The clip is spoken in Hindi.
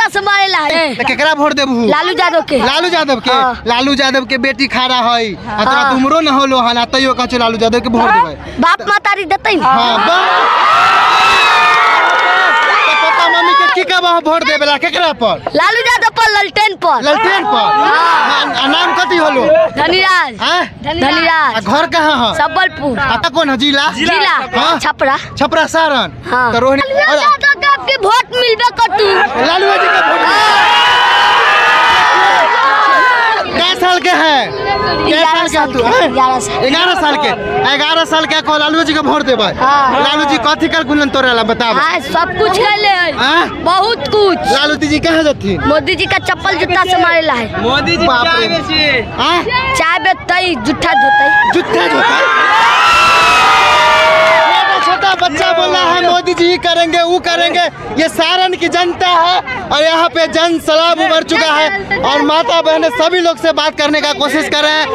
जूता से मारेला है। तो केकरा वोट देबू लालू यादव के लालू यादव के हाँ। लालू यादव के बेटी खड़ा है। आ तोरा हाँ। उम्रो न होलो हन आ तैयो कहै छै लालू यादव के वोट देबै। बाप मातारी देते? हाँ तो पापा मम्मी के की कहबा वोट देबेला केकरा पर? लालू यादव पर ललटेन पर। ललटेन पर? हाँ, नाम कथी होलो? धनीराज। हैं? धनीराज। घर कहाँ है? सबलपुर आता कौन है जिला? जिला। हाँ। छपरा। छपरा सारण। हाँ। तो रोहिणी लालू यादव के आपके वोट मिलबे करतू। लालू जी का वोट कै साल के है कै। साल के। है तू हैं? ग्यारह साल के। ग्यारह साल के को लालू जी के वोट देबै। हाँ। लालू जी कथी कर गुलन तोरे ला बताब। हाँ सब कुछ कर ले हाँ? बहुत कुछ। लालू जी कहाँ जथिन? मोदी जी का चप्पल जूता से मारेला है। मोदी जी बाप चाय हाँ? बेचते जूठा धोते। जुत्ता जोता छोटा बच्चा है जी ये करेंगे वो करेंगे। ये सारण की जनता है और यहाँ पे जन सलाब उभर चुका है। और माता बहने सभी लोग से बात करने का कोशिश कर रहे हैं।